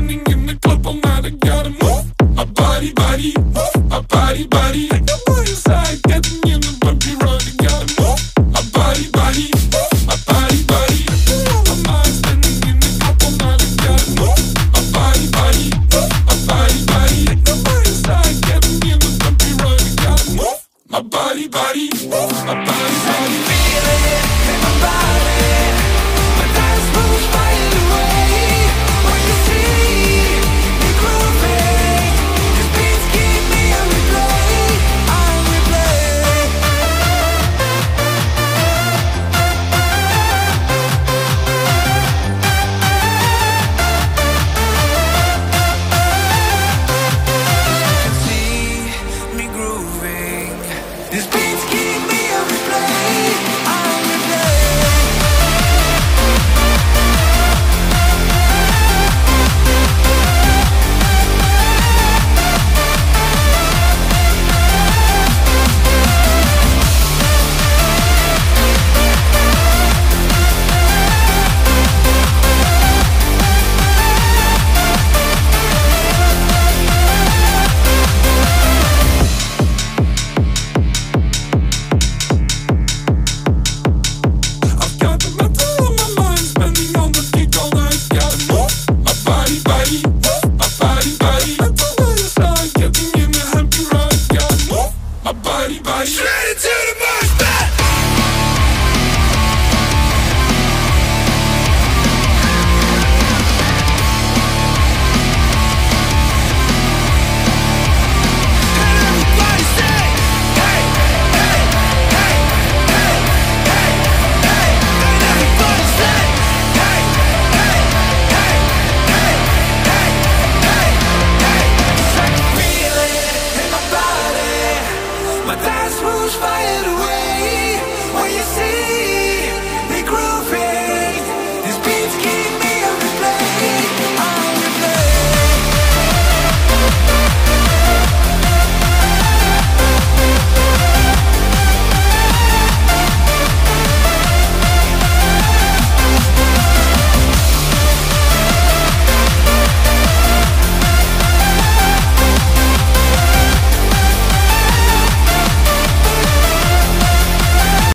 standing in the club all night. I gotta move my body, body, my body, body. I my getting in the gotta move my body, body, my body, body. In the club all night. Gotta move my body, body, my body, body.